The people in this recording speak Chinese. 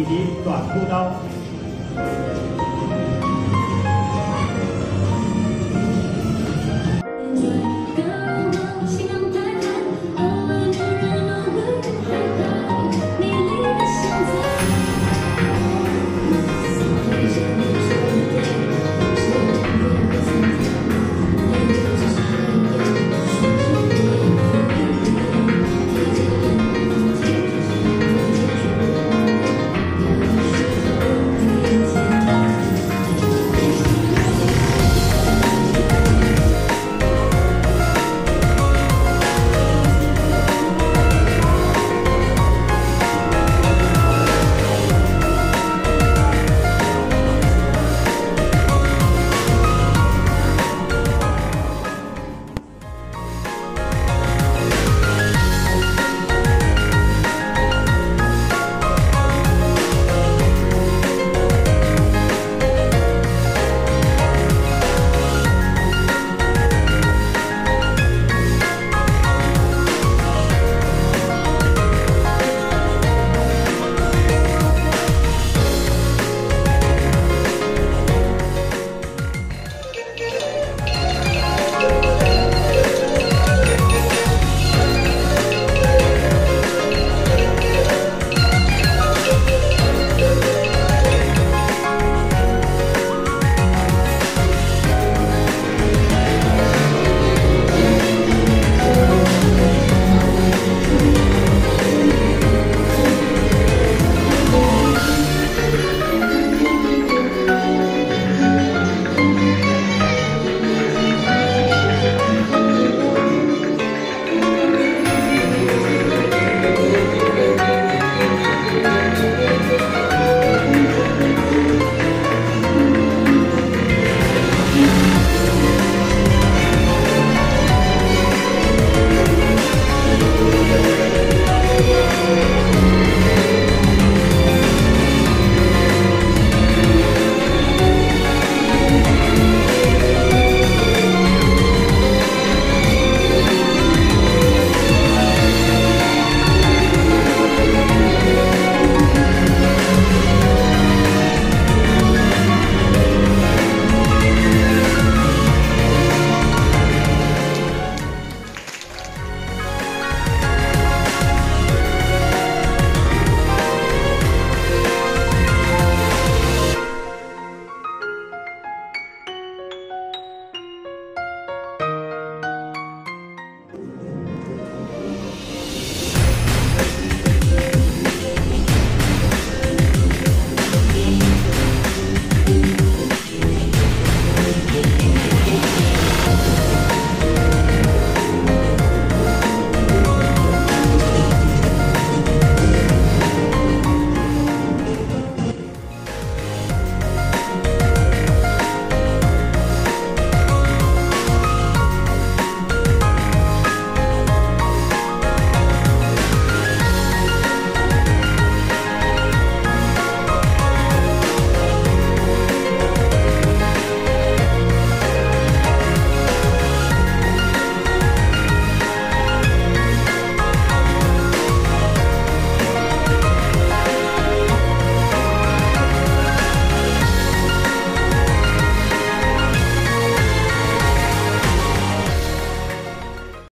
以及短裤刀。